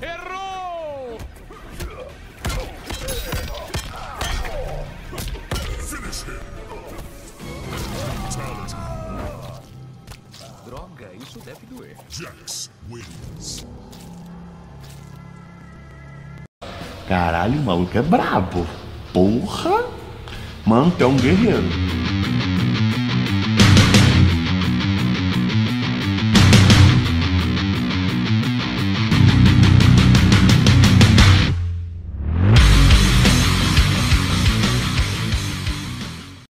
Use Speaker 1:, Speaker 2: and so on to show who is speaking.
Speaker 1: Errou! Droga, isso deve doer.
Speaker 2: Jax wins.
Speaker 3: Caralho, o maluco é brabo. Porra! Mano, tu é um guerreiro.